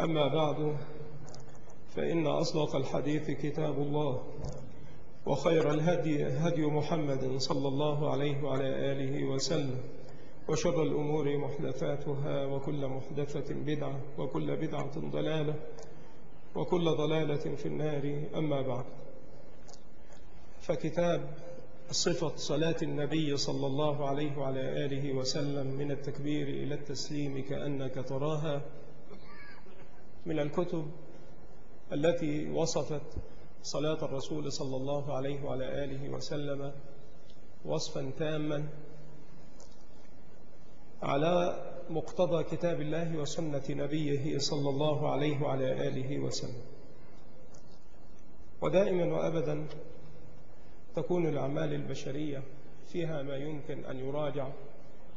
أما بعد فإن أصدق الحديث كتاب الله وخير الهدي هدي محمد صلى الله عليه وعلى آله وسلم وشر الأمور محدثاتها وكل محدثة بدعة وكل بدعة ضلالة وكل ضلالة في النار أما بعد. فكتاب صفة صلاة النبي صلى الله عليه وعلى آله وسلم من التكبير إلى التسليم كأنك تراها من الكتب التي وصفت صلاة الرسول صلى الله عليه وعلى آله وسلم وصفا تاما على مقتضى كتاب الله وسنة نبيه صلى الله عليه وعلى آله وسلم. ودائما وأبدا تكون الأعمال البشرية فيها ما يمكن أن يراجع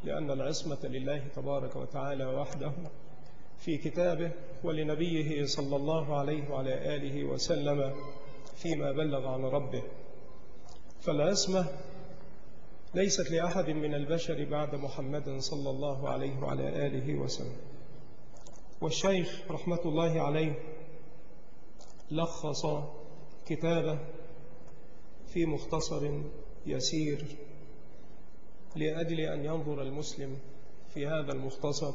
لأن العصمة لله تبارك وتعالى وحده في كتابه ولنبيه صلى الله عليه وعلى آله وسلم فيما بلغ عن ربه. فالعصمة ليست لأحد من البشر بعد محمد صلى الله عليه وعلى آله وسلم. والشيخ رحمة الله عليه لخص كتابه في مختصر يسير لأجل أن ينظر المسلم في هذا المختصر.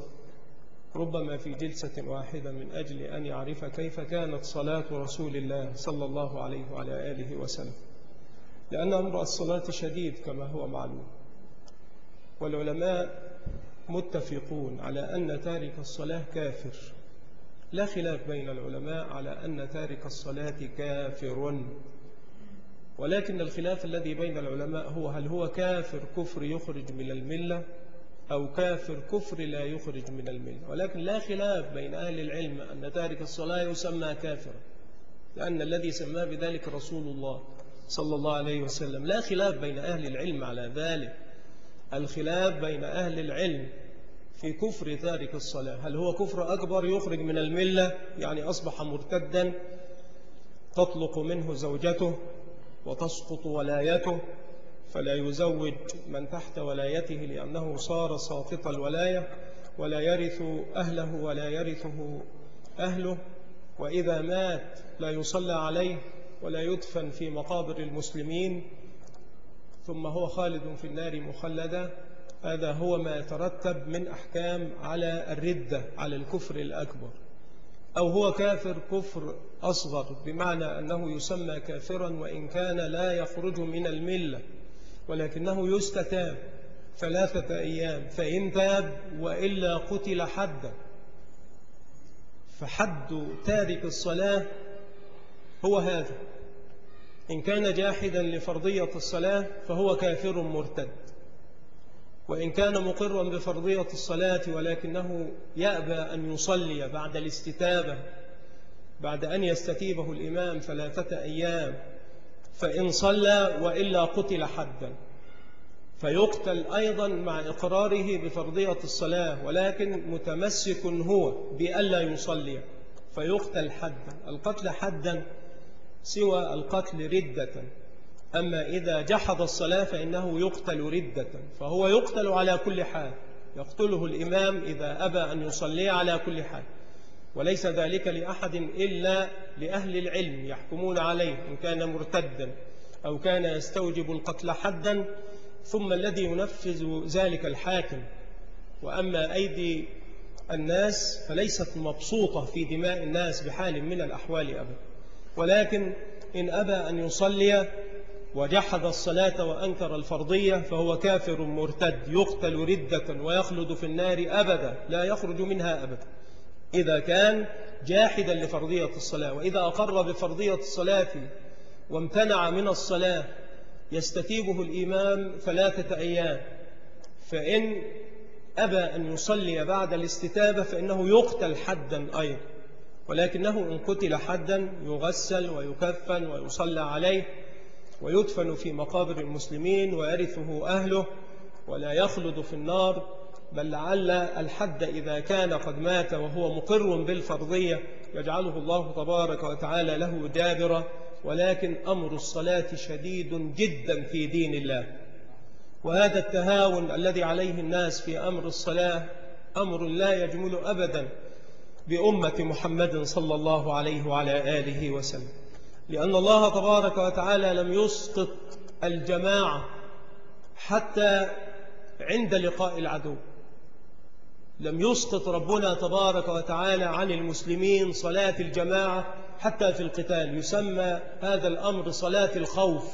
ربما في جلسة واحدة من أجل أن يعرف كيف كانت صلاة رسول الله صلى الله عليه وعلى آله وسلم. لأن أمر الصلاة شديد كما هو معلوم. والعلماء متفقون على أن تارك الصلاة كافر. لا خلاف بين العلماء على أن تارك الصلاة كافر. ولكن الخلاف الذي بين العلماء هو هل هو كافر كفر يخرج من الملة أو كافر كفر لا يخرج من الملة. ولكن لا خلاف بين أهل العلم أن تارك الصلاة يسمى كافرا لأن الذي سماه بذلك رسول الله صلى الله عليه وسلم. لا خلاف بين أهل العلم على ذلك. الخلاف بين أهل العلم في كفر تارك الصلاة. هل هو كفر أكبر يخرج من الملة؟ يعني أصبح مرتدا تطلق منه زوجته وتسقط ولايته. فلا يزوج من تحت ولايته لأنه صار ساقط الولاية ولا يرث أهله ولا يرثه أهله وإذا مات لا يصلى عليه ولا يدفن في مقابر المسلمين. ثم هو خالد في النار مخلدا. هذا هو ما يترتب من أحكام على الردة على الكفر الأكبر. أو هو كافر كفر أصغر بمعنى أنه يسمى كافرا وإن كان لا يخرج من الملة. ولكنه يستتاب ثلاثة أيام فإن تاب وإلا قتل حدا فحد تارك الصلاة هو هذا. إن كان جاحدا لفرضية الصلاة فهو كافر مرتد. وإن كان مقرا بفرضية الصلاة ولكنه يأبى أن يصلي بعد الاستتابة بعد أن يستتيبه الإمام ثلاثة أيام فإن صلى وإلا قتل حدا. فيقتل أيضا مع إقراره بفرضية الصلاة ولكن متمسك هو بألا يصلي. فيقتل حدا القتل حدا سوى القتل ردة. أما إذا جحد الصلاة فإنه يقتل ردة فهو يقتل على كل حال. يقتله الإمام إذا أبى أن يصلي على كل حال. وليس ذلك لأحد إلا لأهل العلم يحكمون عليه إن كان مرتدا أو كان يستوجب القتل حدا ثم الذي ينفذ ذلك الحاكم. وأما أيدي الناس فليست مبسوطة في دماء الناس بحال من الأحوال أبدا. ولكن إن أبى أن يصلي وجحد الصلاة وأنكر الفرضية فهو كافر مرتد يقتل ردة ويخلد في النار أبدا لا يخرج منها أبدا. إذا كان جاحدا لفرضية الصلاة وإذا أقر بفرضية الصلاة وامتنع من الصلاة يستتيبه الإمام ثلاثة أيام فإن أبى أن يصلي بعد الاستتابة فإنه يقتل حدا أيضا ولكنه إن قتل حدا يغسل ويكفن ويصلى عليه ويدفن في مقابر المسلمين ويرثه أهله ولا يخلد في النار بل لعل الحد إذا كان قد مات وهو مقر بالفرضية يجعله الله تبارك وتعالى له دابرة ولكن أمر الصلاة شديد جدا في دين الله. وهذا التهاون الذي عليه الناس في أمر الصلاة أمر لا يجمل أبدا بأمة محمد صلى الله عليه وعلى آله وسلم. لأن الله تبارك وتعالى لم يسقط الجماعة حتى عند لقاء العدو. لم يسقط ربنا تبارك وتعالى عن المسلمين صلاة الجماعة حتى في القتال. يسمى هذا الأمر صلاة الخوف.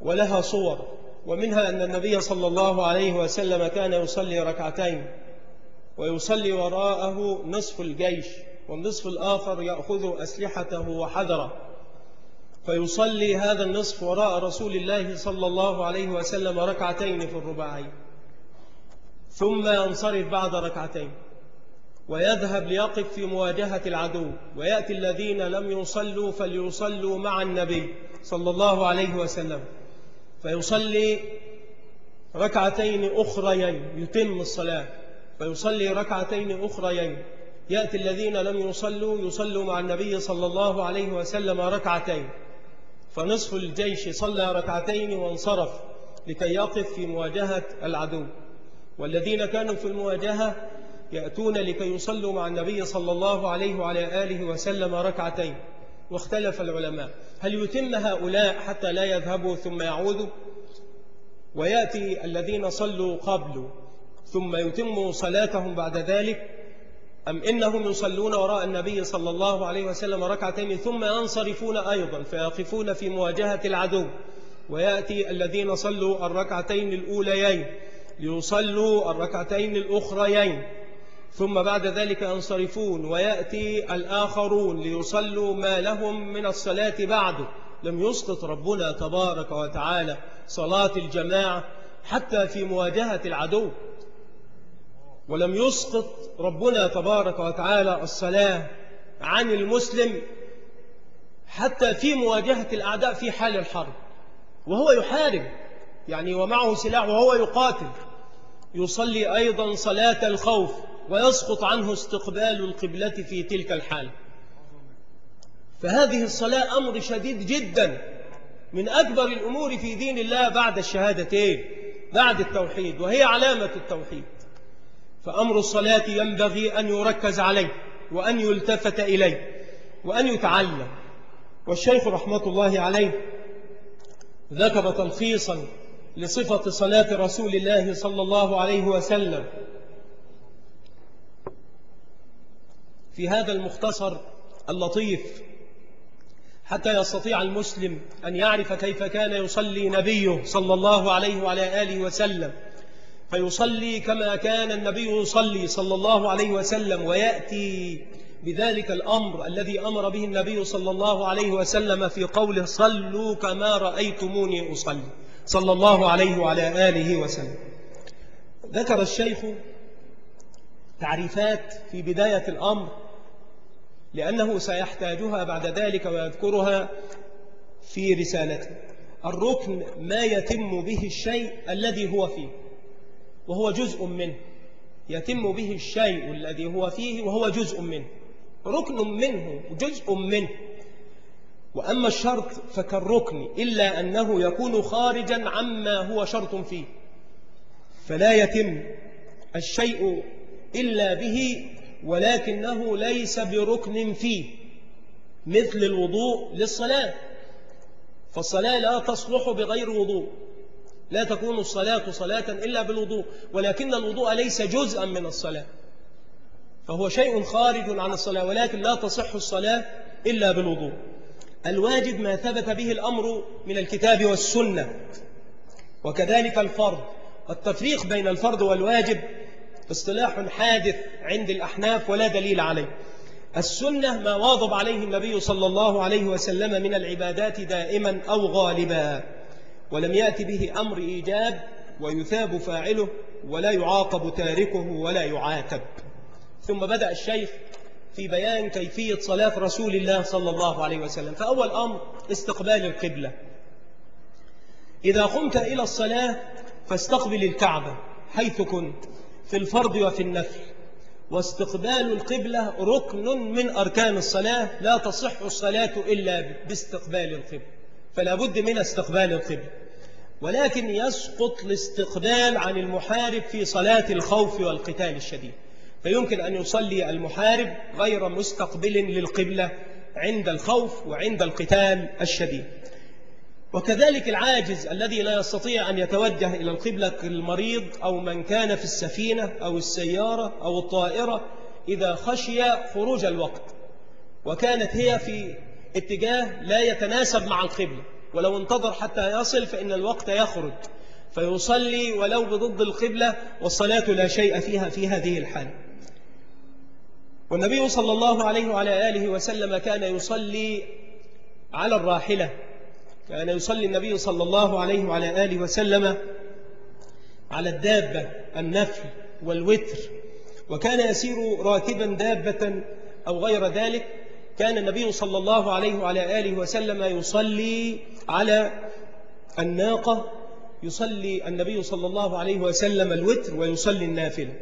ولها صور. ومنها أن النبي صلى الله عليه وسلم كان يصلي ركعتين ويصلي وراءه نصف الجيش والنصف الآخر يأخذ أسلحته وحذره. فيصلي هذا النصف وراء رسول الله صلى الله عليه وسلم ركعتين في الرباعين ثم ينصرف بعد ركعتين ويذهب ليقف في مواجهة العدو ويأتي الذين لم يصلوا فليصلوا مع النبي صلى الله عليه وسلم. فيصلي ركعتين أخريين يتم الصلاة. فيصلي ركعتين أخريين. يأتي الذين لم يصلوا يصلوا مع النبي صلى الله عليه وسلم ركعتين. فنصف الجيش صلى ركعتين وانصرف لكي يقف في مواجهة العدو. والذين كانوا في المواجهة يأتون لكي يصلوا مع النبي صلى الله عليه وعلى آله وسلم ركعتين. واختلف العلماء. هل يتم هؤلاء حتى لا يذهبوا ثم يعودوا؟ ويأتي الذين صلوا قبل ثم يتموا صلاتهم بعد ذلك؟ أم إنهم يصلون وراء النبي صلى الله عليه وسلم ركعتين ثم ينصرفون أيضا فيقفون في مواجهة العدو؟ ويأتي الذين صلوا الركعتين الأوليين. ليصلوا الركعتين الأخريين. ثم بعد ذلك ينصرفون ويأتي الآخرون ليصلوا ما لهم من الصلاة بعده لم يسقط ربنا تبارك وتعالى صلاة الجماعة حتى في مواجهة العدو. ولم يسقط ربنا تبارك وتعالى الصلاة عن المسلم حتى في مواجهة الأعداء في حال الحرب. وهو يحارب يعني ومعه سلاح وهو يقاتل. يصلي أيضا صلاة الخوف ويسقط عنه استقبال القبلة في تلك الحال. فهذه الصلاة أمر شديد جدا من أكبر الأمور في دين الله بعد الشهادتين بعد التوحيد وهي علامة التوحيد. فأمر الصلاة ينبغي أن يركز عليه وأن يلتفت إليه وأن يتعلم. والشيخ رحمة الله عليه ذكر تلخيصا لصفة صلاة رسول الله صلى الله عليه وسلم. في هذا المختصر اللطيف حتى يستطيع المسلم أن يعرف كيف كان يصلي نبيه صلى الله عليه وعلى آله وسلم. فيصلي كما كان النبي يصلي صلى الله عليه وسلم ويأتي بذلك الأمر الذي أمر به النبي صلى الله عليه وسلم في قوله صلوا كما رأيتموني أصلي. صلى الله عليه وعلى آله وسلم. ذكر الشيخ تعريفات في بداية الأمر لأنه سيحتاجها بعد ذلك ويذكرها في رسالته. الركن ما يتم به الشيء الذي هو فيه وهو جزء منه. يتم به الشيء الذي هو فيه وهو جزء منه. ركن منه جزء منه. وأما الشرط فكالركن إلا أنه يكون خارجا عما هو شرط فيه. فلا يتم الشيء إلا به ولكنه ليس بركن فيه مثل الوضوء للصلاة. فالصلاة لا تصلح بغير وضوء. لا تكون الصلاة صلاة إلا بالوضوء ولكن الوضوء ليس جزءا من الصلاة. فهو شيء خارج عن الصلاة ولكن لا تصح الصلاة إلا بالوضوء. الواجب ما ثبت به الأمر من الكتاب والسنة. وكذلك الفرض. التفريق بين الفرض والواجب اصطلاح حادث عند الأحناف ولا دليل عليه. السنة ما واظب عليه النبي صلى الله عليه وسلم من العبادات دائما أو غالبا ولم يأتي به أمر إيجاب ويثاب فاعله ولا يعاقب تاركه ولا يعاتب. ثم بدأ الشيخ في بيان كيفية صلاة رسول الله صلى الله عليه وسلم. فأول أمر استقبال القبلة. إذا قمت إلى الصلاة فاستقبل الكعبة حيث كنت في الفرض وفي النفل. واستقبال القبلة ركن من أركان الصلاة لا تصح الصلاة إلا باستقبال القبلة. فلا بد من استقبال القبلة. ولكن يسقط الاستقبال عن المحارب في صلاة الخوف والقتال الشديد. فيمكن أن يصلي المحارب غير مستقبل للقبلة عند الخوف وعند القتال الشديد. وكذلك العاجز الذي لا يستطيع أن يتوجه إلى القبلة المريض أو من كان في السفينة أو السيارة أو الطائرة إذا خشي خروج الوقت. وكانت هي في اتجاه لا يتناسب مع القبلة. ولو انتظر حتى يصل فإن الوقت يخرج. فيصلي ولو بضد القبلة والصلاة لا شيء فيها في هذه الحالة والنبي صلى الله عليه وعلى آله وسلم كان يصلي على الراحلة. كان يصلي النبي صلى الله عليه وعلى آله وسلم على الدابة النفل والوتر. وكان يسير راكبا دابة أو غير ذلك. كان النبي صلى الله عليه وعلى آله وسلم يصلي على الناقة يصلي النبي صلى الله عليه وسلم الوتر ويصلي النافلة.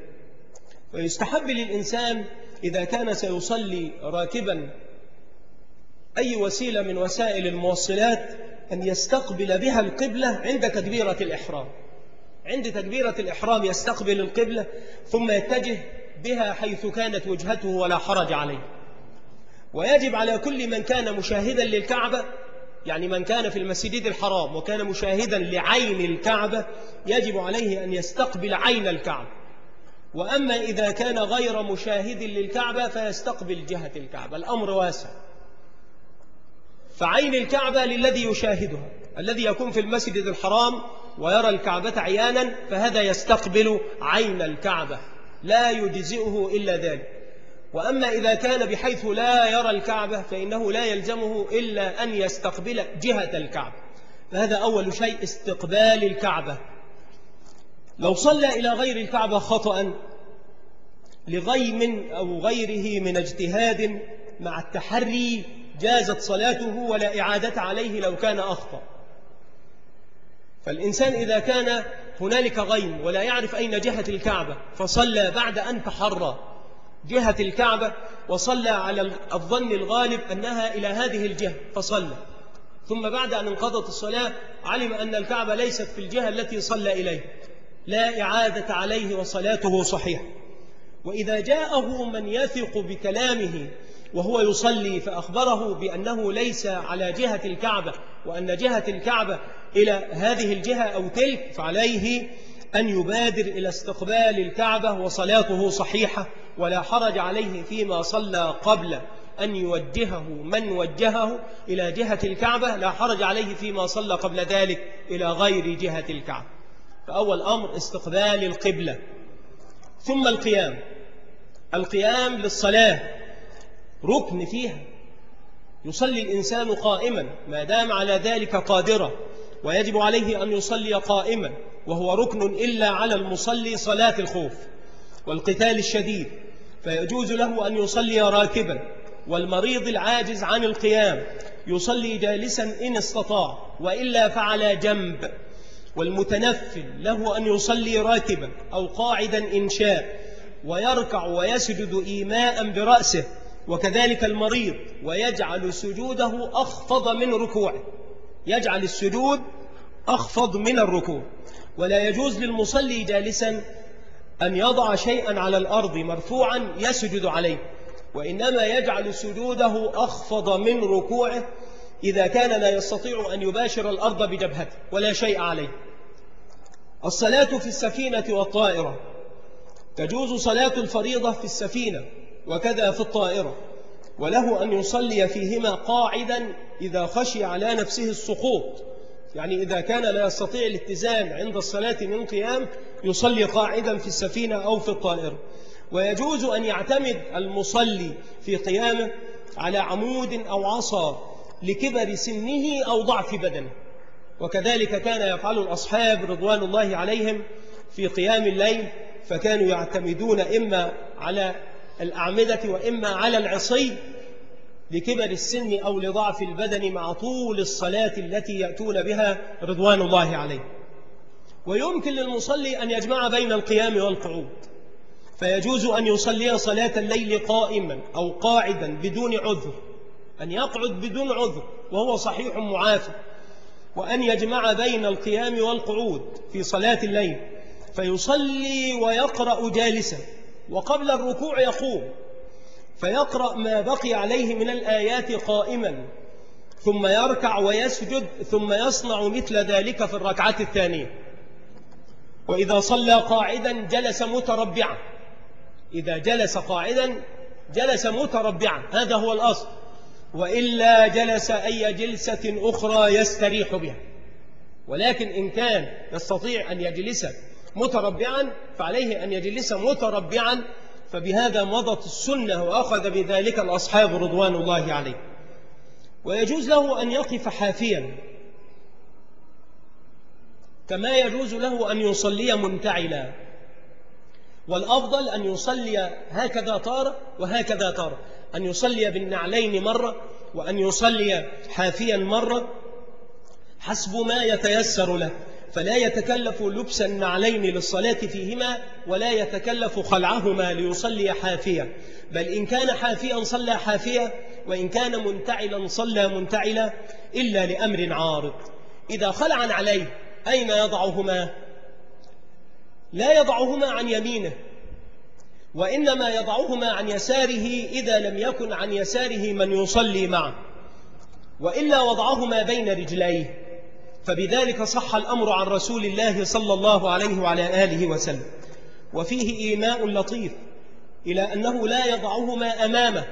ويستحب للإنسان إذا كان سيصلي راكبا أي وسيلة من وسائل الموصلات أن يستقبل بها القبلة عند تكبيرة الإحرام؟ عند تكبيرة الإحرام يستقبل القبلة ثم يتجه بها حيث كانت وجهته ولا حرج عليه. ويجب على كل من كان مشاهدا للكعبة يعني من كان في المسجد الحرام وكان مشاهدا لعين الكعبة يجب عليه أن يستقبل عين الكعبة. وأما إذا كان غير مشاهد للكعبة فيستقبل جهة الكعبة الأمر واسع. فعين الكعبة للذي يشاهدها الذي يكون في المسجد الحرام ويرى الكعبة عيانا فهذا يستقبل عين الكعبة لا يجزئه إلا ذلك. وأما إذا كان بحيث لا يرى الكعبة فإنه لا يلزمه إلا أن يستقبل جهة الكعبة. فهذا أول شيء استقبال الكعبة. لو صلى إلى غير الكعبة خطأ لغيم أو غيره من اجتهاد مع التحري جازت صلاته ولا إعادة عليه لو كان أخطأ. فالإنسان إذا كان هنالك غيم ولا يعرف أين جهة الكعبة فصلى بعد أن تحرى جهة الكعبة وصلى على الظن الغالب أنها إلى هذه الجهة فصلى. ثم بعد أن انقضت الصلاة علم أن الكعبة ليست في الجهة التي صلى إليه لا إعادة عليه وصلاته صحيحة وإذا جاءه من يثق بكلامه وهو يصلي فأخبره بأنه ليس على جهة الكعبة وأن جهة الكعبة إلى هذه الجهة أو تلك فعليه أن يبادر إلى استقبال الكعبة وصلاته صحيحة ولا حرج عليه فيما صلى قبل أن يوجهه من وجهه إلى جهة الكعبة لا حرج عليه فيما صلى قبل ذلك إلى غير جهة الكعبة. فأول أمر استقبال القبلة. ثم القيام. القيام للصلاة. ركن فيها. يصلي الإنسان قائما. ما دام على ذلك قادرا ويجب عليه أن يصلي قائما. وهو ركن إلا على المصلي صلاة الخوف والقتال الشديد. فيجوز له أن يصلي راكبا. والمريض العاجز عن القيام. يصلي جالسا إن استطاع. وإلا فعلى جنب. والمتنفل له أن يصلي راكبا أو قاعدا إن شاء ويركع ويسجد إيماء برأسه وكذلك المريض ويجعل سجوده أخفض من ركوعه. يجعل السجود أخفض من الركوع. ولا يجوز للمصلي جالسا أن يضع شيئا على الأرض مرفوعا يسجد عليه وإنما يجعل سجوده أخفض من ركوعه إذا كان لا يستطيع أن يباشر الأرض بجبهته ولا شيء عليه. الصلاة في السفينة والطائرة. تجوز صلاة الفريضة في السفينة وكذا في الطائرة. وله أن يصلي فيهما قاعدا إذا خشي على نفسه السقوط. يعني إذا كان لا يستطيع الاتزان عند الصلاة من قيام يصلي قاعدا في السفينة أو في الطائرة. ويجوز أن يعتمد المصلي في قيامه على عمود أو عصا. لكبر سنه أو ضعف بدنه. وكذلك كان يفعل الأصحاب رضوان الله عليهم في قيام الليل فكانوا يعتمدون إما على الأعمدة وإما على العصي لكبر السن أو لضعف البدن مع طول الصلاة التي يأتون بها رضوان الله عليه. ويمكن للمصلي أن يجمع بين القيام والقعود. فيجوز أن يصلي صلاة الليل قائما أو قاعدا بدون عذر. أن يقعد بدون عذر وهو صحيح معافى. وأن يجمع بين القيام والقعود في صلاة الليل. فيصلي ويقرأ جالسا وقبل الركوع يقوم. فيقرأ ما بقي عليه من الآيات قائما. ثم يركع ويسجد ثم يصنع مثل ذلك في الركعة الثانية. وإذا صلى قاعدا جلس متربعا. إذا جلس قاعدا جلس متربعا. هذا هو الأصل. وإلا جلس أي جلسة أخرى يستريح بها. ولكن إن كان يستطيع أن يجلس متربعا فعليه أن يجلس متربعا فبهذا مضت السنة وأخذ بذلك الأصحاب رضوان الله عليه. ويجوز له أن يقف حافيا كما يجوز له أن يصلي منتعلا. والأفضل أن يصلي هكذا طار وهكذا طار. أن يصلي بالنعلين مرة وأن يصلي حافيا مرة حسب ما يتيسر له. فلا يتكلف لبس النعلين للصلاة فيهما ولا يتكلف خلعهما ليصلي حافيا. بل إن كان حافيا صلى حافيا وإن كان منتعلا صلى منتعلا إلا لأمر عارض. إذا خلع عليه أين يضعهما؟ لا يضعهما عن يمينه. وإنما يضعهما عن يساره إذا لم يكن عن يساره من يصلي معه. وإلا وضعهما بين رجليه. فبذلك صح الأمر عن رسول الله صلى الله عليه وعلى آله وسلم. وفيه إيماء لطيف إلى أنه لا يضعهما أمامه.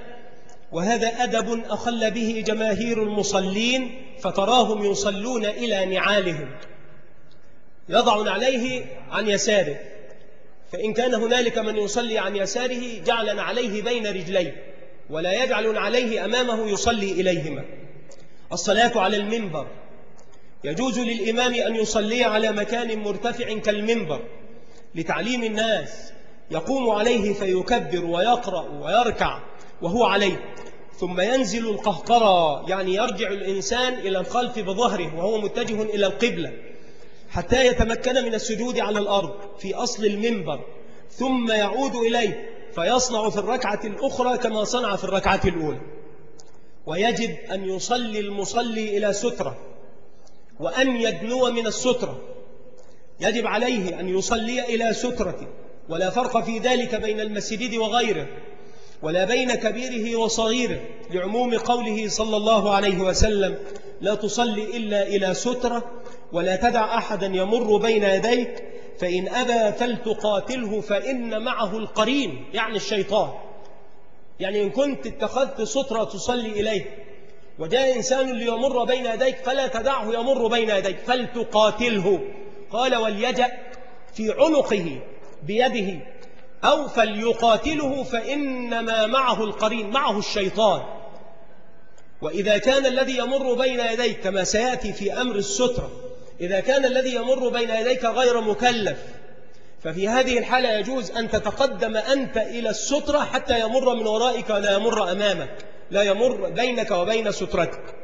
وهذا أدب أخل به جماهير المصلين فتراهم يصلون إلى نعالهم. يضع عليه عن يساره. فإن كان هنالك من يصلي عن يساره جعل عليه بين رجليه ولا يجعل عليه أمامه يصلي إليهما. الصلاة على المنبر. يجوز للإمام أن يصلي على مكان مرتفع كالمنبر لتعليم الناس. يقوم عليه فيكبر ويقرأ ويركع وهو عليه. ثم ينزل القهقرى يعني يرجع الإنسان إلى الخلف بظهره وهو متجه إلى القبلة. حتى يتمكن من السجود على الأرض في أصل المنبر ثم يعود إليه فيصنع في الركعة الأخرى كما صنع في الركعة الأولى. ويجب أن يصلي المصلي إلى سترة وأن يدنو من السترة. يجب عليه أن يصلي إلى سترة ولا فرق في ذلك بين المسجد وغيره ولا بين كبيره وصغيره لعموم قوله صلى الله عليه وسلم لا تصلي إلا إلى سترة ولا تدع أحدا يمر بين يديك فإن أبى فلتقاتله فإن معه القرين يعني الشيطان. يعني إن كنت اتخذت سترة تصلي إليه. وجاء إنسان ليمر بين يديك فلا تدعه يمر بين يديك فلتقاتله. قال وليجأ في عنقه بيده أو فليقاتله فإنما معه القرين معه الشيطان. وإذا كان الذي يمر بين يديك كما سيأتي في أمر السترة إذا كان الذي يمر بين يديك غير مكلف ففي هذه الحالة يجوز أن تتقدم أنت إلى السترة حتى يمر من ورائك ولا يمر أمامك لا يمر بينك وبين سترتك.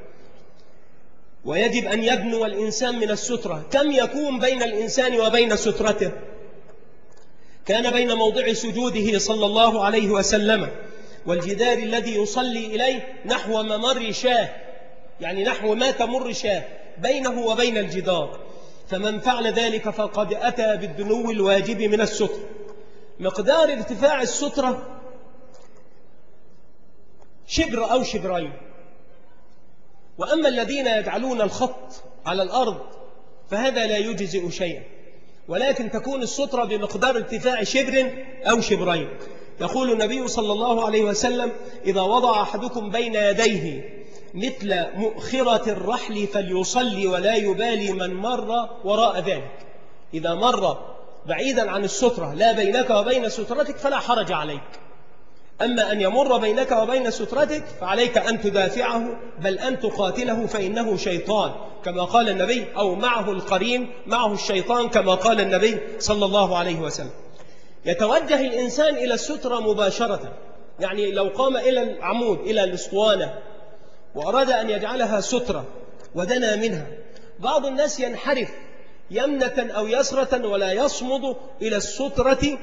ويجب أن يبنو الإنسان من السترة. كم يكون بين الإنسان وبين سترته؟ كان بين موضع سجوده صلى الله عليه وسلم والجدار الذي يصلي إليه نحو ممر شاه يعني نحو ما تمر شاه. بينه وبين الجدار. فمن فعل ذلك فقد أتى بالدنو الواجب من الستر. مقدار ارتفاع السترة شبر أو شبرين. وأما الذين يجعلون الخط على الأرض فهذا لا يجزئ شيئا. ولكن تكون السترة بمقدار ارتفاع شبر أو شبرين. يقول النبي صلى الله عليه وسلم إذا وضع أحدكم بين يديه مثل مؤخرة الرحل فليصلي ولا يبالي من مر وراء ذلك. إذا مر بعيدا عن السترة لا بينك وبين سترتك فلا حرج عليك. أما أن يمر بينك وبين سترتك فعليك أن تدافعه بل أن تقاتله فإنه شيطان. كما قال النبي أو معه القرين معه الشيطان كما قال النبي صلى الله عليه وسلم. يتوجه الإنسان إلى السترة مباشرة. يعني لو قام إلى العمود إلى الأسطوانة وأراد أن يجعلها سترة ودنا منها. بعض الناس ينحرف يمنة أو يسرة ولا يصمد إلى السترة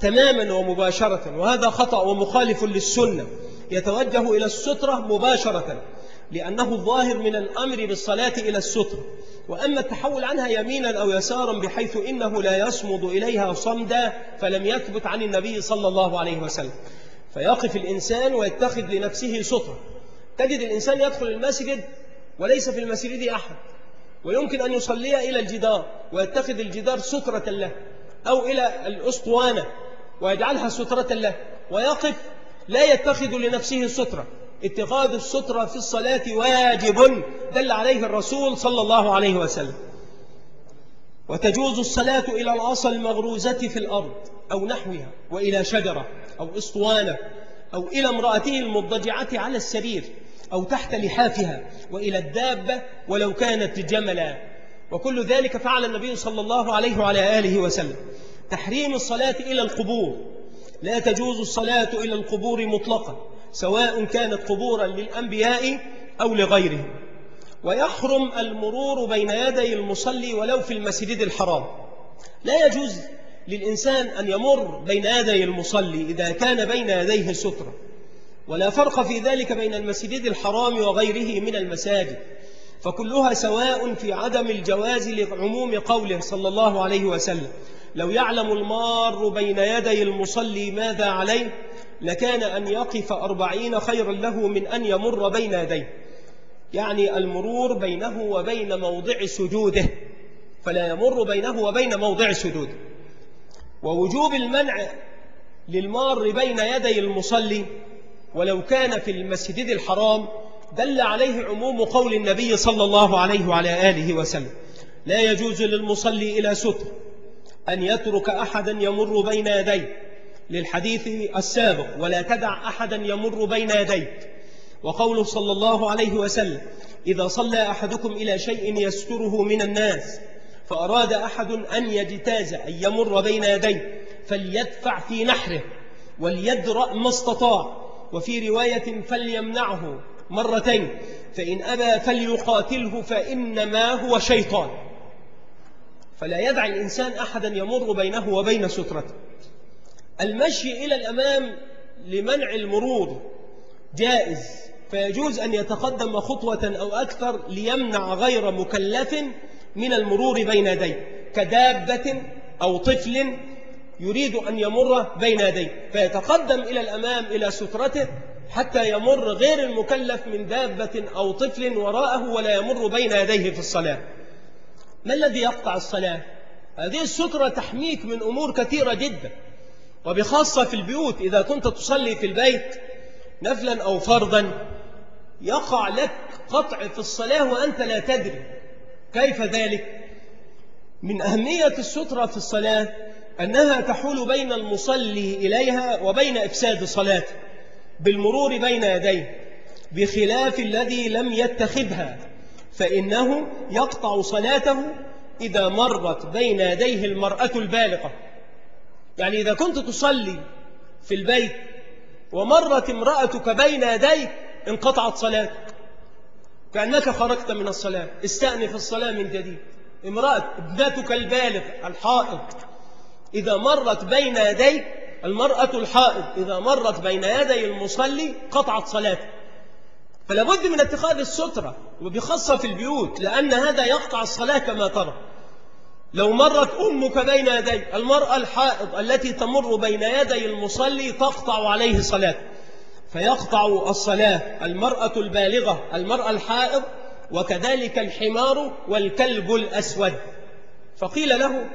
تماما ومباشرة وهذا خطأ ومخالف للسنة. يتوجه إلى السترة مباشرة لأنه الظاهر من الأمر بالصلاة إلى السترة. وأما التحول عنها يمينا أو يسارا بحيث إنه لا يصمد إليها صمدا فلم يثبت عن النبي صلى الله عليه وسلم. فيقف الإنسان ويتخذ لنفسه سترة. تجد الإنسان يدخل المسجد وليس في المسجد أحد ويمكن أن يصلي إلى الجدار ويتخذ الجدار سترة له أو إلى الأسطوانة ويجعلها سترة له ويقف لا يتخذ لنفسه سترة. اتخاذ السترة في الصلاة واجب دل عليه الرسول صلى الله عليه وسلم. وتجوز الصلاة إلى العصا المغروزة في الأرض أو نحوها وإلى شجرة أو أسطوانة أو إلى امرأته المضجعة على السرير. أو تحت لحافها وإلى الدابة ولو كانت جملا. وكل ذلك فعل النبي صلى الله عليه وعلى آله وسلم. تحريم الصلاة إلى القبور. لا تجوز الصلاة إلى القبور مطلقا سواء كانت قبورا للأنبياء أو لغيرهم. ويحرم المرور بين يدي المصلي ولو في المسجد الحرام. لا يجوز للإنسان أن يمر بين يدي المصلي إذا كان بين يديه سترة. ولا فرق في ذلك بين المسجد الحرام وغيره من المساجد فكلها سواء في عدم الجواز لعموم قوله صلى الله عليه وسلم لو يعلم المار بين يدي المصلي ماذا عليه لكان أن يقف أربعين خيرا له من أن يمر بين يديه يعني المرور بينه وبين موضع سجوده فلا يمر بينه وبين موضع سجوده. ووجوب المنع للمار بين يدي المصلي ولو كان في المسجد الحرام دل عليه عموم قول النبي صلى الله عليه وعلى آله وسلم لا يجوز للمصلي إلى ستر أن يترك أحدا يمر بين يديه للحديث السابق ولا تدع أحدا يمر بين يديك. وقوله صلى الله عليه وسلم إذا صلى أحدكم إلى شيء يستره من الناس فأراد أحد أن يجتاز أن يمر بين يديه فليدفع في نحره وليدرأ ما استطاع. وفي رواية فليمنعه مرتين فإن أبى فليقاتله فإنما هو شيطان. فلا يدع الإنسان أحدا يمر بينه وبين سترته. المشي إلى الأمام لمنع المرور جائز فيجوز أن يتقدم خطوة أو أكثر ليمنع غير مكلف من المرور بين يديه كدابة أو طفل يريد أن يمر بين يديه فيتقدم إلى الأمام إلى سترته حتى يمر غير المكلف من دابة أو طفل وراءه ولا يمر بين يديه في الصلاة ما الذي يقطع الصلاة؟ هذه السترة تحميك من أمور كثيرة جدا وبخاصة في البيوت إذا كنت تصلي في البيت نفلا أو فرضا يقع لك قطع في الصلاة وأنت لا تدري كيف ذلك؟ من أهمية السترة في الصلاة أنها تحول بين المصلي إليها وبين إفساد صلاته بالمرور بين يديه بخلاف الذي لم يتخذها فإنه يقطع صلاته إذا مرت بين يديه المرأة البالغة. يعني إذا كنت تصلي في البيت ومرت امرأتك بين يديك انقطعت صلاتك. كأنك خرجت من الصلاة استأنف الصلاة من جديد. امرأة ابنتك البالغ الحائض إذا مرت بين يديك المرأة الحائض إذا مرت بين يدي المصلي قطعت صلاته. فلا بد من اتخاذ السترة وبخاصة في البيوت لأن هذا يقطع الصلاة كما ترى. لو مرت أمك بين يدي المرأة الحائض التي تمر بين يدي المصلي تقطع عليه صلاة فيقطع الصلاة المرأة البالغة المرأة الحائض وكذلك الحمار والكلب الأسود. فقيل له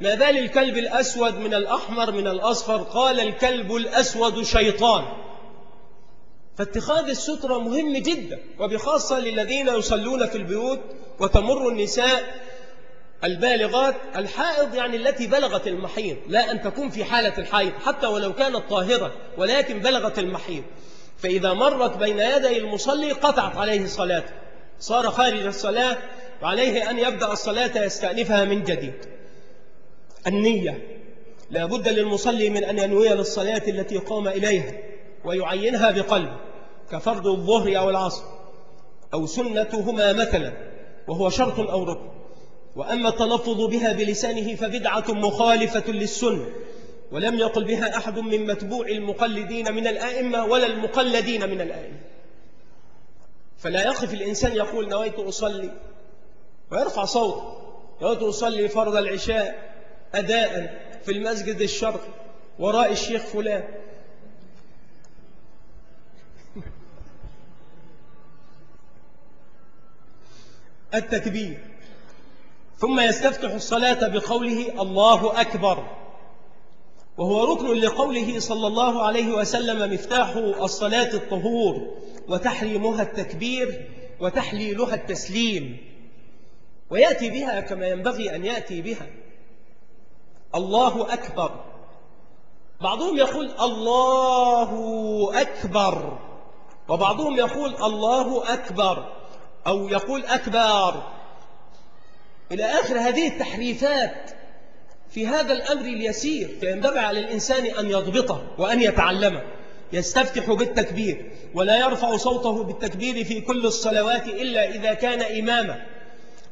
ما بال الكلب الأسود من الأحمر من الأصفر؟ قال الكلب الأسود شيطان. فاتخاذ السترة مهم جدا وبخاصة للذين يصلون في البيوت وتمر النساء البالغات. الحائض يعني التي بلغت المحيض لا أن تكون في حالة الحيض حتى ولو كانت طاهرة ولكن بلغت المحيض فإذا مرت بين يدي المصلي قطعت عليه الصلاة صار خارج الصلاة وعليه أن يبدأ الصلاة يستأنفها من جديد. النية. لا بد للمصلي من أن ينوي للصلاة التي قام إليها ويعينها بقلبه كفرض الظهر أو العصر أو سنتهما مثلا وهو شرط أو ركن. وأما التلفظ بها بلسانه فبدعة مخالفة للسنة ولم يقل بها أحد من متبوع المقلدين من الآئمة ولا المقلدين من الآئمة. فلا يقف الإنسان يقول نويت أصلي ويرفع صوته نويت أصلي فرض العشاء أداء في المسجد الشرقي وراء الشيخ فلان. التكبير. ثم يستفتح الصلاة بقوله الله أكبر. وهو ركن لقوله صلى الله عليه وسلم مفتاح الصلاة الطهور وتحريمها التكبير وتحليلها التسليم. ويأتي بها كما ينبغي أن يأتي بها. الله أكبر. بعضهم يقول الله أكبر وبعضهم يقول الله أكبر أو يقول أكبر. إلى آخر هذه التحريفات في هذا الأمر اليسير فينبغي على الإنسان أن يضبطه وأن يتعلمه. يستفتح بالتكبير ولا يرفع صوته بالتكبير في كل الصلوات إلا إذا كان إماما.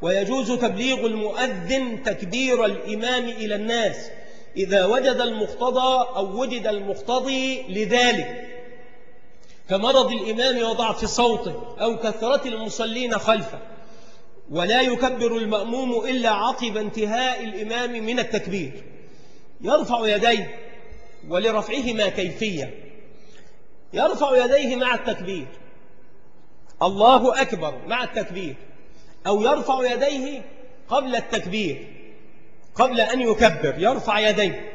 ويجوز تبليغ المؤذن تكبير الإمام إلى الناس. إذا وجد المقتضى أو وجد المقتضي لذلك كمرض الإمام وضعف صوته أو كثرة المصلين خلفه. ولا يكبر المأموم إلا عقب انتهاء الإمام من التكبير. يرفع يديه ولرفعهما كيفية. يرفع يديه مع التكبير. الله أكبر مع التكبير. أو يرفع يديه قبل التكبير قبل أن يكبر يرفع يديه.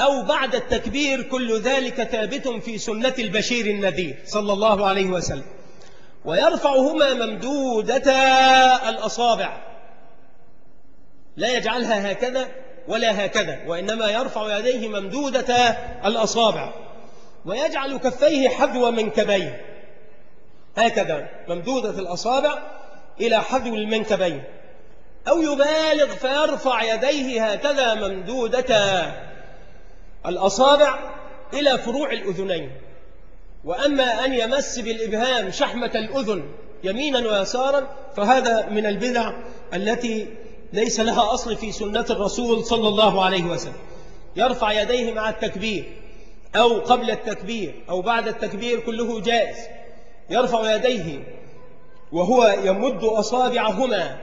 أو بعد التكبير كل ذلك ثابت في سنة البشير النذير صلى الله عليه وسلم. ويرفعهما ممدودة الأصابع. لا يجعلها هكذا ولا هكذا وإنما يرفع يديه ممدودة الأصابع. ويجعل كفيه حذو منكبيه هكذا ممدودة الأصابع إلى حذو المنكبين. أو يبالغ فيرفع يديه هكذا ممدودة الأصابع إلى فروع الأذنين. وأما أن يمس بالإبهام شحمة الأذن يمينا ويسارا فهذا من البدع التي ليس لها أصل في سنة الرسول صلى الله عليه وسلم. يرفع يديه مع التكبير أو قبل التكبير أو بعد التكبير كله جائز. يرفع يديه وهو يمد أصابعهما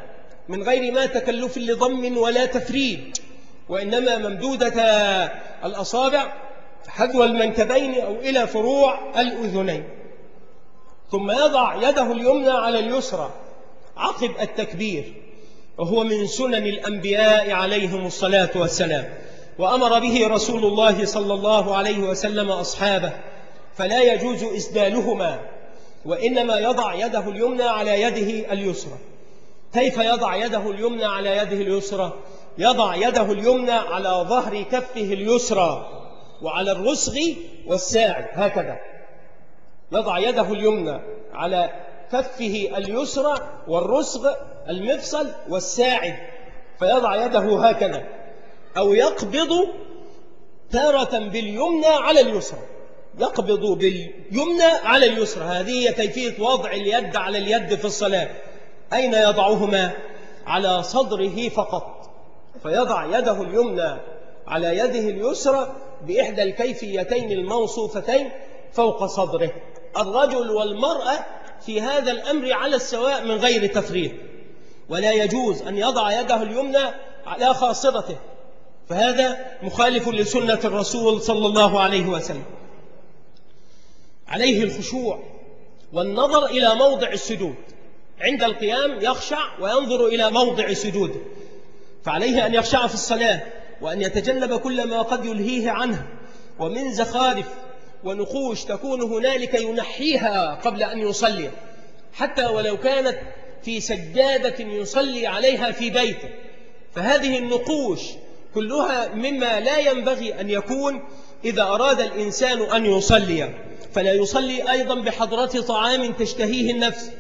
من غير ما تكلف لضم ولا تفريد. وإنما ممدودة الأصابع حذو المنكبين أو إلى فروع الأذنين. ثم يضع يده اليمنى على اليسرى. عقب التكبير. وهو من سنن الأنبياء عليهم الصلاة والسلام. وأمر به رسول الله صلى الله عليه وسلم أصحابه. فلا يجوز إسدالهما. وإنما يضع يده اليمنى على يده اليسرى. كيف يضع يده اليمنى على يده اليسرى؟ يضع يده اليمنى على ظهر كفه اليسرى وعلى الرسغ والساعد هكذا. يضع يده اليمنى على كفه اليسرى والرسغ المفصل والساعد فيضع يده هكذا. أو يقبض تارة باليمنى على اليسرى. يقبض باليمنى على اليسرى. هذه هي كيفية وضع اليد على اليد في الصلاة. أين يضعهما؟ على صدره فقط. فيضع يده اليمنى على يده اليسرى بإحدى الكيفيتين الموصوفتين فوق صدره. الرجل والمرأة في هذا الأمر على السواء من غير تفريط ولا يجوز أن يضع يده اليمنى على خاصرته. فهذا مخالف لسنة الرسول صلى الله عليه وسلم. عليه الخشوع والنظر إلى موضع السجود. عند القيام يخشع وينظر إلى موضع سجوده فعليه أن يخشع في الصلاة وأن يتجنب كل ما قد يلهيه عنه. ومن زخارف ونقوش تكون هنالك ينحيها قبل أن يصلي. حتى ولو كانت في سجادة يصلي عليها في بيته فهذه النقوش كلها مما لا ينبغي أن يكون إذا أراد الإنسان أن يصلي. فلا يصلي أيضا بحضرة طعام تشتهيه النفس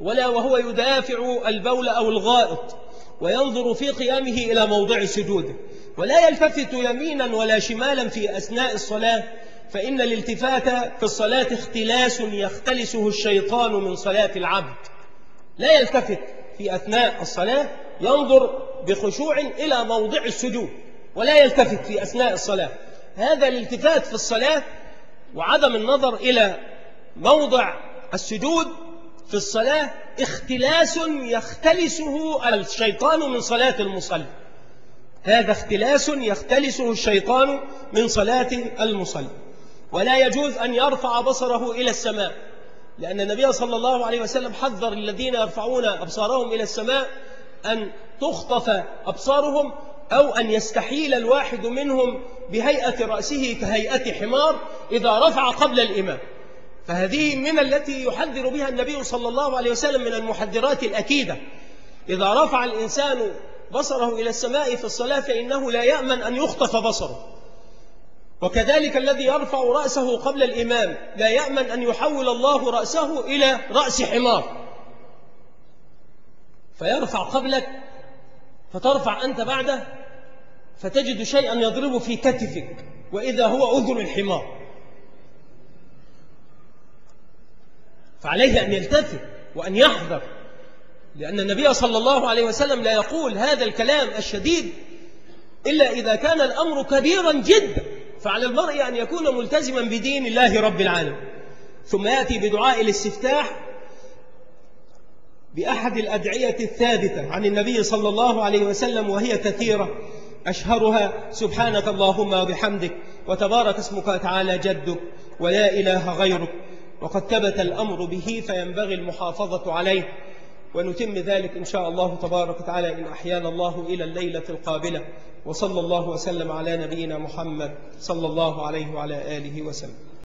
ولا وهو يدافع البول أو الغائط وينظر في قيامه إلى موضع سجوده. ولا يلتفت يمينا ولا شمالا في أثناء الصلاة فإن الالتفات في الصلاة اختلاس يختلسه الشيطان من صلاة العبد. لا يلتفت في أثناء الصلاة ينظر بخشوع إلى موضع السجود ولا يلتفت في أثناء الصلاة. هذا الالتفات في الصلاة وعدم النظر إلى موضع السجود في الصلاة اختلاس يختلسه الشيطان من صلاة المصلي. هذا اختلاس يختلسه الشيطان من صلاة المصلي. ولا يجوز أن يرفع بصره إلى السماء لأن النبي صلى الله عليه وسلم حذر الذين يرفعون أبصارهم إلى السماء أن تخطف أبصارهم أو أن يستحيل الواحد منهم بهيئة رأسه كهيئة حمار إذا رفع قبل الإمام. فهذه من التي يحذر بها النبي صلى الله عليه وسلم من المحذرات الأكيدة. إذا رفع الإنسان بصره إلى السماء في الصلاة فإنه لا يأمن أن يخطف بصره. وكذلك الذي يرفع رأسه قبل الإمام لا يأمن أن يحول الله رأسه إلى رأس حمار. فيرفع قبلك فترفع أنت بعده فتجد شيئا يضرب في كتفك وإذا هو أذن الحمار. فعليه أن يلتفت وأن يحذر لأن النبي صلى الله عليه وسلم لا يقول هذا الكلام الشديد إلا إذا كان الأمر كبيرا جدا. فعلى المرء أن يكون ملتزما بدين الله رب العالمين. ثم يأتي بدعاء الاستفتاح بأحد الأدعية الثابتة عن النبي صلى الله عليه وسلم وهي كثيرة. أشهرها سبحانك اللهم وبحمدك وتبارك اسمك تعالى جدك ولا إله غيرك. وقد ثبت الأمر به فينبغي المحافظة عليه. ونتم ذلك إن شاء الله تبارك وتعالى إن أحيانا الله إلى الليلة القابلة. وصلى الله وسلم على نبينا محمد صلى الله عليه وعلى آله وسلم.